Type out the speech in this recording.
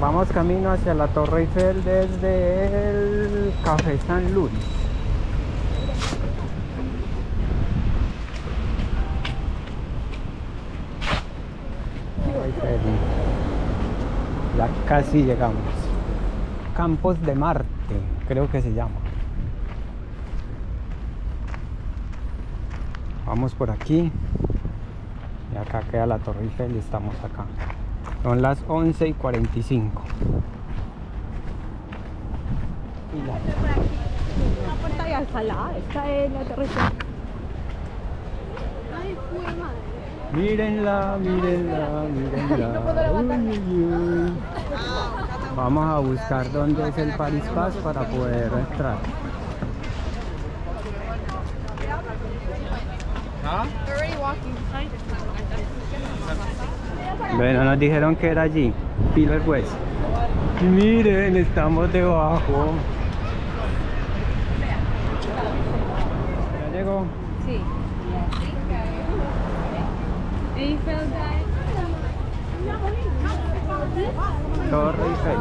Vamos camino hacia la Torre Eiffel desde el Café San Luis. Ya casi llegamos. Campos de Marte, creo que se llama. Vamos por aquí. Y acá queda la Torre Eiffel y estamos acá. Son las 11 y 45. Y la- Una puerta de Alcalá, esta es la tercera. Ay, fue madre. Mírenla, mírenla, mírenla. Uy, uy, uy. Vamos a buscar dónde es el Paris Pass para poder entrar. Bueno, nos dijeron que era allí, Pilar West. Miren, estamos debajo. Ya llegó. Sí. Eiffel Torre Eiffel.